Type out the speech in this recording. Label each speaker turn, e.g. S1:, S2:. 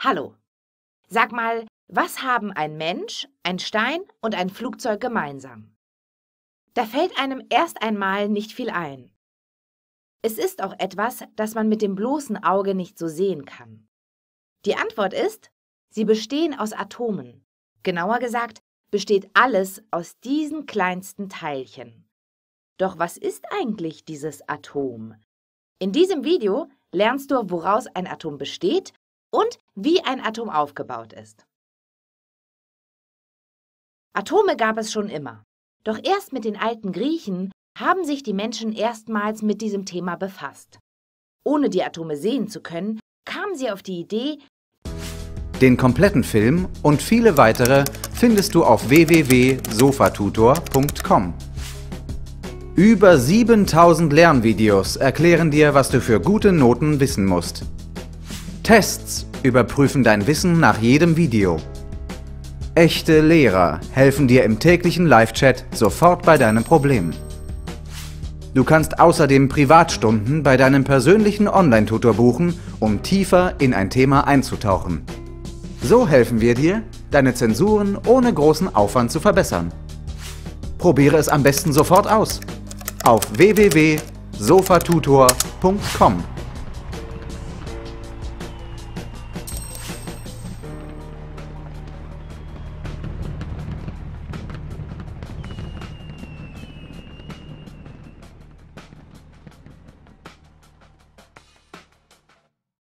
S1: Hallo. Sag mal, was haben ein Mensch, ein Stein und ein Flugzeug gemeinsam? Da fällt einem erst einmal nicht viel ein. Es ist auch etwas, das man mit dem bloßen Auge nicht so sehen kann. Die Antwort ist, sie bestehen aus Atomen. Genauer gesagt, besteht alles aus diesen kleinsten Teilchen. Doch was ist eigentlich dieses Atom? In diesem Video lernst du, woraus ein Atom besteht und wie ein Atom aufgebaut ist. Atome gab es schon immer. Doch erst mit den alten Griechen haben sich die Menschen erstmals mit diesem Thema befasst. Ohne die Atome sehen zu können, kamen sie auf die Idee,
S2: den kompletten Film und viele weitere findest du auf www.sofatutor.com. Über 7000 Lernvideos erklären dir, was du für gute Noten wissen musst. Tests überprüfen dein Wissen nach jedem Video. Echte Lehrer helfen dir im täglichen Live-Chat sofort bei deinem Problem. Du kannst außerdem Privatstunden bei deinem persönlichen Online-Tutor buchen, um tiefer in ein Thema einzutauchen. So helfen wir dir, deine Zensuren ohne großen Aufwand zu verbessern. Probiere es am besten sofort aus auf www.sofatutor.com.